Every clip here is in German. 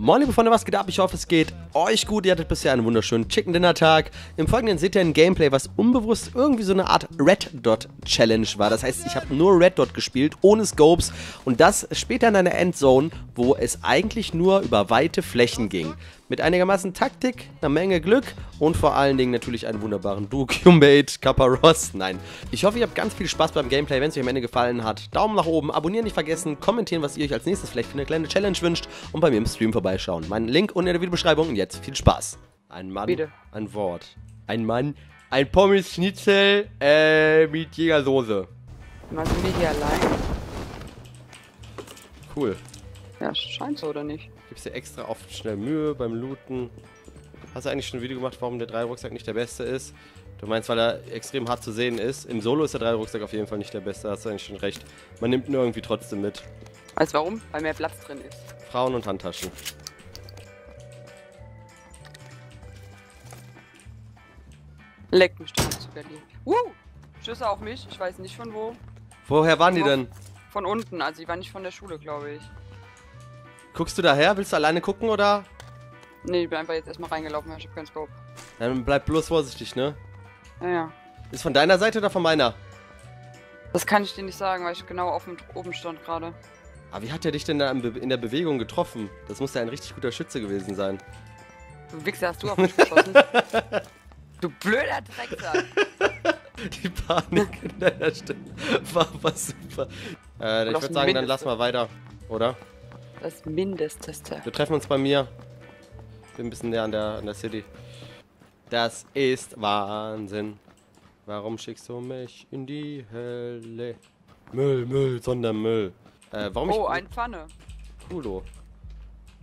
Moin liebe Freunde, was geht ab? Ich hoffe es geht euch gut. Ihr hattet bisher einen wunderschönen Chicken Dinner Tag. Im Folgenden seht ihr ein Gameplay, was unbewusst irgendwie so eine Art Red Dot Challenge war. Das heißt, ich habe nur Red Dot gespielt, ohne Scopes und das später in einer Endzone, wo es eigentlich nur über weite Flächen ging. Mit einigermaßen Taktik, einer Menge Glück und vor allen Dingen natürlich einen wunderbaren Duke, Humbate, Kappa Ross. Nein, ich hoffe, ihr habt ganz viel Spaß beim Gameplay. Wenn es euch am Ende gefallen hat, Daumen nach oben, abonnieren nicht vergessen, kommentieren, was ihr euch als nächstes vielleicht für eine kleine Challenge wünscht und bei mir im Stream vorbeischauen. Mein Link unten in der Videobeschreibung und jetzt viel Spaß. Ein Mann, Bitte. ein Wort. Ein Mann, ein Pommes Schnitzel äh, mit Jägersoße. Mal sind wir hier allein? Cool. Ja, scheint so, oder nicht? Gibst dir extra oft schnell Mühe beim Looten. Hast du eigentlich schon ein Video gemacht, warum der 3-Rucksack nicht der beste ist? Du meinst, weil er extrem hart zu sehen ist. Im Solo ist der 3-Rucksack auf jeden Fall nicht der beste, hast du eigentlich schon recht. Man nimmt ihn irgendwie trotzdem mit. Weißt du warum? Weil mehr Platz drin ist. Frauen und Handtaschen. Leck mich doch zu Berlin. Uh! Schüsse auf mich, ich weiß nicht von wo. Woher waren die denn? Von unten, also die waren nicht von der Schule, glaube ich. Guckst du daher? Willst du alleine gucken oder? Nee, ich bin einfach jetzt erstmal reingelaufen, ich hab keinen Scope. Dann bleib bloß vorsichtig, ne? Ja, ja. Ist von deiner Seite oder von meiner? Das kann ich dir nicht sagen, weil ich genau auf dem oben stand gerade. Aber wie hat er dich denn da in der Bewegung getroffen? Das muss ja ein richtig guter Schütze gewesen sein. Du Wichser, hast du auf mich geschossen? du blöder Drecksack! Die Panik in deiner Stimme war, war super. Äh, ich würde sagen, dann lass mal weiter, oder? Das Mindesteste. Wir treffen uns bei mir. Bin ein bisschen näher an der, an der City. Das ist Wahnsinn. Warum schickst du mich in die Hölle? Müll, Müll, Sondermüll. Äh, warum Oh, ich... ein Pfanne. Kulo.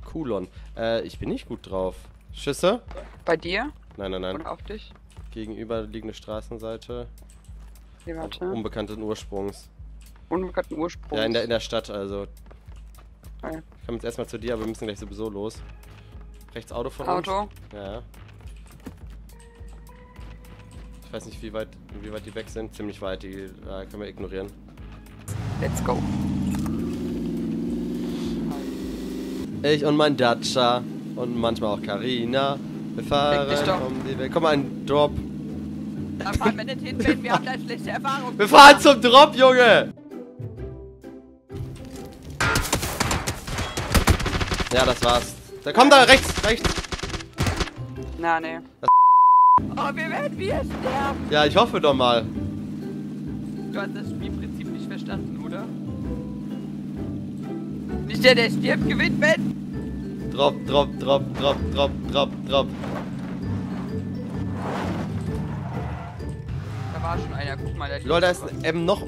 Kulon. Äh, ich bin nicht gut drauf. Schüsse? Bei dir? Nein, nein, nein. Oder auf dich? Gegenüberliegende Straßenseite. Nee, warte. Unbekannten Ursprungs. Unbekannten Ursprung. Ja, in der, in der Stadt, also. Okay. Ich komme jetzt erstmal zu dir, aber wir müssen gleich sowieso los. Rechts Auto von Auto. uns. Ja, ja. Ich weiß nicht, wie weit, wie weit die weg sind. Ziemlich weit, die äh, können wir ignorieren. Let's go. Ich und mein Dacia und manchmal auch Karina. Wir fahren um die Welt. Komm mal, ein Drop. Da fahren wir nicht hin, wenn wir haben da schlechte Erfahrungen. Wir fahren zum Drop, Junge! Ja, das war's. Da komm da rechts, rechts. Na, nee. Oh, wir werden wir sterben. Ja, ich hoffe doch mal. Du hast das Spielprinzip nicht verstanden, oder? Nicht der, der stirbt, gewinnt, Ben. Drop, drop, drop, drop, drop, drop, drop. Da war schon einer, guck mal, liegt Lol, da ist ein M noch.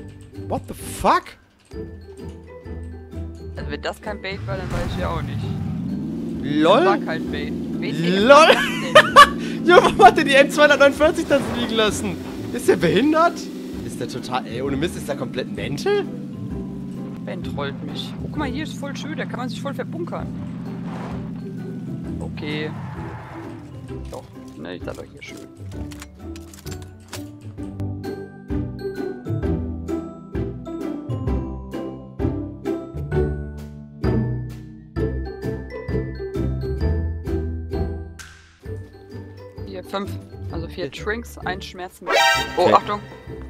What the fuck? Also wenn das kein Bait war, dann weiß ich ja auch nicht. Das war LOL? kein Bait. Wen LOL? Junge, warum hat der die M249 dann liegen lassen? Ist der behindert? Ist der total. Ey, ohne Mist, ist der komplett mental? Ben trollt mich. Oh, guck mal, hier ist voll schön, da kann man sich voll verbunkern. Okay. Doch, ne, ich sag doch hier schön. Fünf. Also vier Trinks, ein Schmerzen. Oh, Okay. Achtung!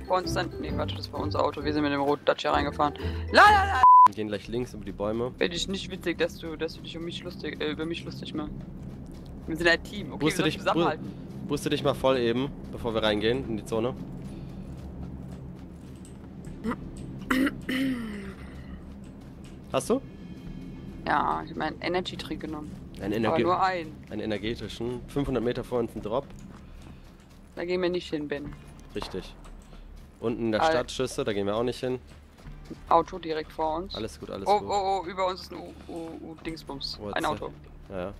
Vor uns dann. Nee, Quatsch, das war unser Auto. Wir sind mit dem roten Dacia reingefahren. La la la! Wir gehen gleich links über die Bäume. Finde ich nicht witzig, dass du, dass du dich um mich lustig, äh, über mich lustig machst. Wir sind ein Team, okay? Brüste wir dich, zusammenhalten. brüste dich mal voll eben, bevor wir reingehen in die Zone. Hast du? Ja, ich habe meinen Energy Drink genommen. Einen, Aber Energie nur einen. einen energetischen. 500 Meter vor uns ein Drop. Da gehen wir nicht hin, Ben. Richtig. Unten in der Al- Stadt Schüsse, da gehen wir auch nicht hin. Auto direkt vor uns. Alles gut, alles oh, gut. oh, oh, über uns ist ein U, U, U Dingsbums. What's Ein? Auto. Ja, ja.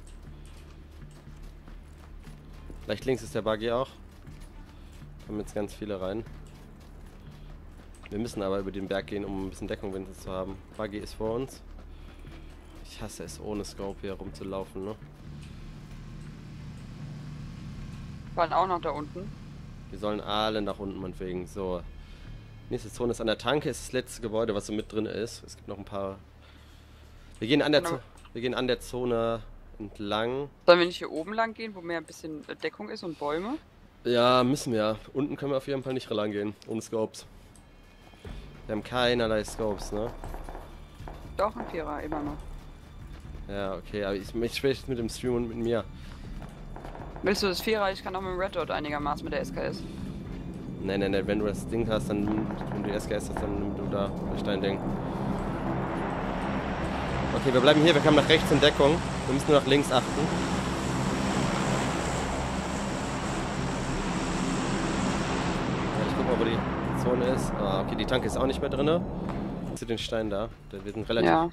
Leicht links ist der Buggy auch. Kommen jetzt ganz viele rein. Wir müssen aber über den Berg gehen, um ein bisschen Deckung wenigstens zu haben. Buggy ist vor uns. Ich hasse es, ohne Scope hier rumzulaufen, ne? Waren auch noch da unten. Wir sollen alle nach unten, meinetwegen. So. Nächste Zone ist an der Tanke, ist das letzte Gebäude, was so mit drin ist. Es gibt noch ein paar. Wir gehen an der, Genau. Wir gehen an der Zone entlang. Sollen wir nicht hier oben lang gehen, wo mehr ein bisschen äh, Deckung ist und Bäume? Ja, müssen wir. Unten können wir auf jeden Fall nicht lang gehen, ohne Scopes. Wir haben keinerlei Scopes, ne? Doch, ein Vierer, immer noch. Ja, okay, aber ich, ich spreche mit dem Stream und mit mir. Willst du das Vierer? Ich kann auch mit dem Red Dot einigermaßen mit der SKS. Ne, ne, ne, wenn du das Ding hast, dann, wenn du die SKS hast, dann nimm du da durch dein Ding. Okay, wir bleiben hier, wir kommen nach rechts in Deckung. Wir müssen nur nach links achten. Ich guck mal, wo die Zone ist. Ah, okay, die Tanke ist auch nicht mehr drin. Zu den Steinen da. Wir sind relativ. Ja.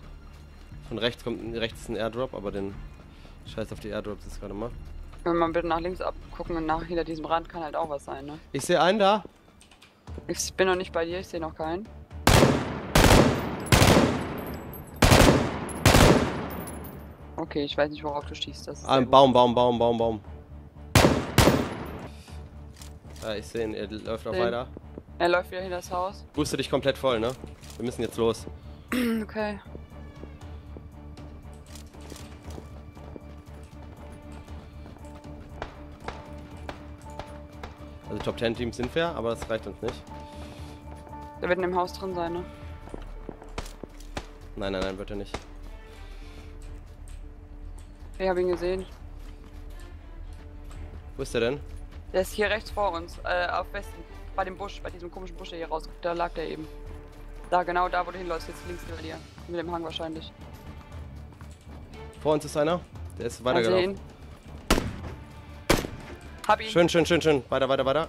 Von rechts kommt rechts ein Airdrop, aber den Scheiß auf die Airdrops ist gerade mal. Wenn man bitte nach links abgucken und nach hinter diesem Rand kann halt auch was sein, ne? Ich sehe einen da. Ich bin noch nicht bei dir, ich sehe noch keinen. Okay, ich weiß nicht, worauf du schießt. Das Ah, ein. Baum, Baum, Baum, Baum, Baum. Ja, ich sehe ihn, er läuft auch weiter. Er läuft wieder hinter das Haus. Booste dich komplett voll, ne? Wir müssen jetzt los. Okay. Top 10 Teams sind wir, aber das reicht uns nicht. Der wird in dem Haus drin sein, ne? Nein, nein, nein, wird er nicht. Ich habe ihn gesehen. Wo ist der denn? Der ist hier rechts vor uns, äh, auf Westen. Bei dem Busch, bei diesem komischen Busch, der hier rausguckt. Da lag der eben. Da, genau da, wo du hinläufst, jetzt links über dir. Mit dem Hang wahrscheinlich. Vor uns ist einer. Der ist weitergelaufen. Hab ihn. Schön, schön, schön, schön. Weiter, weiter, weiter.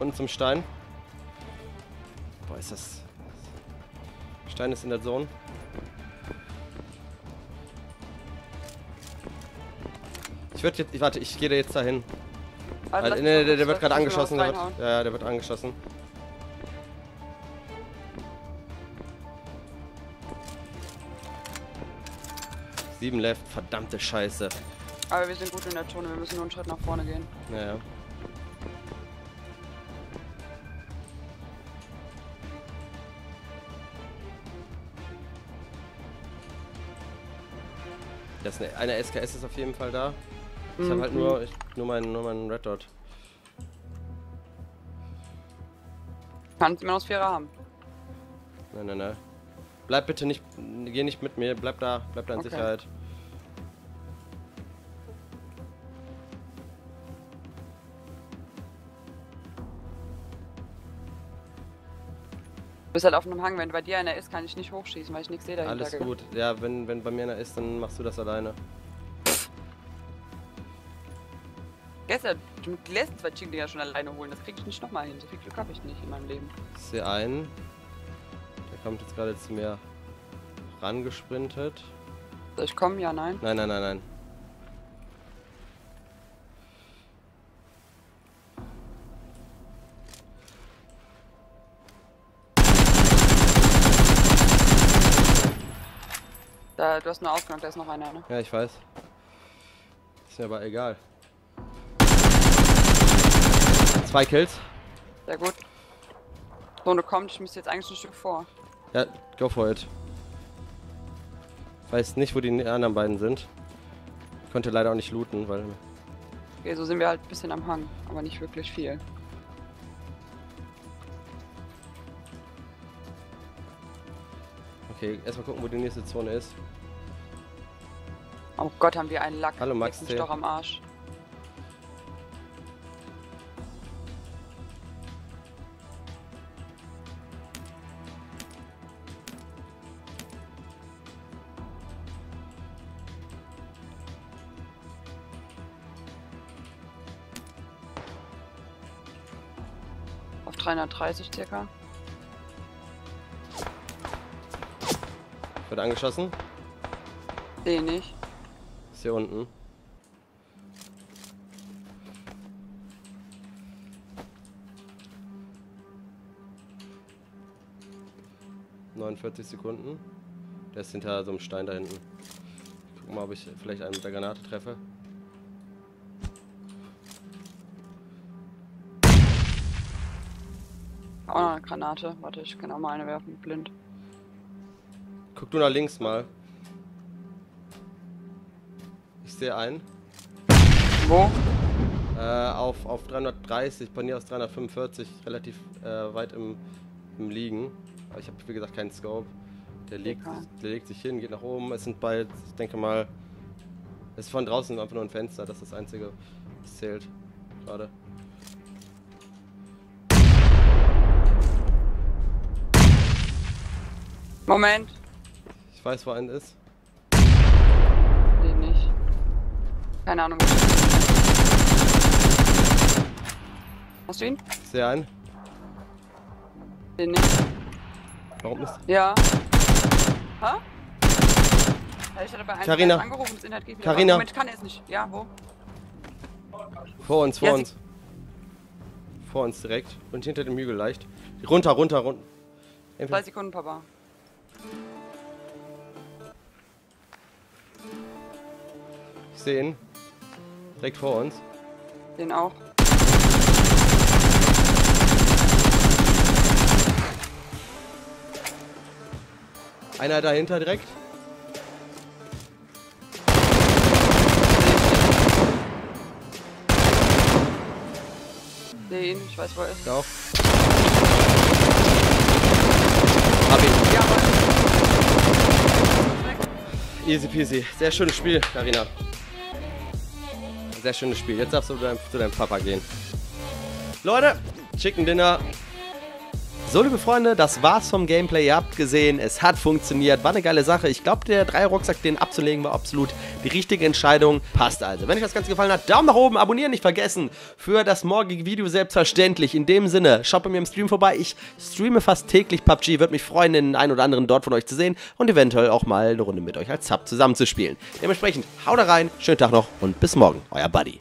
Unten zum Stein. Boah, ist das... Stein ist in der Zone. Ich würde jetzt... Warte, ich gehe da jetzt dahin. Ah, mich nee, mal der, der wird gerade angeschossen. Der wird, ja, der wird angeschossen. Sieben left, verdammte Scheiße. Aber wir sind gut in der Zone, wir müssen nur einen Schritt nach vorne gehen. Naja. Das eine, eine SKS ist auf jeden Fall da. Ich habe halt Mhm. nur, ich, nur meinen nur meinen Red Dot. Kannst immer noch Vierer haben. Nein, nein, nein. Bleib bitte nicht, geh nicht mit mir, bleib da, bleib da in Okay. Sicherheit. Bist halt auf einem Hang, wenn bei dir einer ist, kann ich nicht hochschießen, weil ich nichts sehe dahinter. Alles gut. Ja, wenn, wenn bei mir einer ist, dann machst du das alleine. Gestern, du letzten zwei Chicken Dinger schon alleine holen, das krieg ich nicht nochmal hin. So viel Glück habe ich nicht in meinem Leben. Ich sehe einen. Der kommt jetzt gerade zu mir rangesprintet. Soll ich kommen? Ja, nein. Nein, nein, nein, nein. Da, du hast nur ausgenommen, da ist noch einer, ne? Ja, ich weiß. Ist mir aber egal. Zwei Kills. Sehr gut. Zone kommt, ich müsste jetzt eigentlich ein Stück vor. Ja, go for it. Weiß nicht, wo die anderen beiden sind. Konnte leider auch nicht looten, weil. Okay, so sind wir halt ein bisschen am Hang, aber nicht wirklich viel. Okay, erstmal gucken, wo die nächste Zone ist. Oh Gott, haben wir einen Lack. Hallo, Max T. Stoch am Arsch. Auf 330 circa. Wird angeschossen. Sehe nicht. Ist hier unten. ...49 Sekunden. Der ist hinter so einem Stein da hinten. Guck mal, ob ich vielleicht einen mit der Granate treffe. Auch noch eine Granate. Warte, ich kann auch mal eine werfen, blind. Guck du nach links mal. Ich sehe einen. Wo? Äh, auf, auf 330, bei mir aus 345, relativ äh, weit im, im Liegen. Aber ich habe, wie gesagt, keinen Scope. Der legt, der legt sich hin, geht nach oben. Es sind bald, ich denke mal, es ist von draußen einfach nur ein Fenster. Das ist das Einzige, was zählt. Gerade. Moment. Ich weiß, wo ein ist. Den nicht. Keine Ahnung. Hast du ihn? Ich sehe einen. Den nicht. Warum ist. Ja. Hä? Ja, Ich hatte bei einem Carina. angerufen, das Internet geht wieder. Carina. Moment, kann er es nicht. Ja, wo? Vor uns, vor Ja, uns. Vor uns direkt. Und hinter dem Hügel leicht. Runter, runter, runter. Zwei Sekunden, Papa. Ich sehe ihn. Direkt vor uns. Den auch. Einer dahinter direkt. Sehe ihn, ich weiß, wo er ist. Auch. Hab ihn. Ja, aber Easy peasy. Sehr schönes Spiel, Karina. Sehr schönes Spiel. Jetzt darfst du zu deinem, zu deinem Papa gehen. Leute, Chicken Dinner. So, liebe Freunde, das war's vom Gameplay. Ihr habt gesehen, es hat funktioniert. War eine geile Sache. Ich glaube, der Drei-Rucksack, den abzulegen, war absolut die richtige Entscheidung. Passt also. Wenn euch das Ganze gefallen hat, Daumen nach oben, abonnieren nicht vergessen. Für das morgige Video selbstverständlich. In dem Sinne, schaut bei mir im Stream vorbei. Ich streame fast täglich PUBG. Würde mich freuen, den einen oder anderen dort von euch zu sehen und eventuell auch mal eine Runde mit euch als Sub zusammenzuspielen. Dementsprechend, haut rein, schönen Tag noch und bis morgen. Euer Buddy.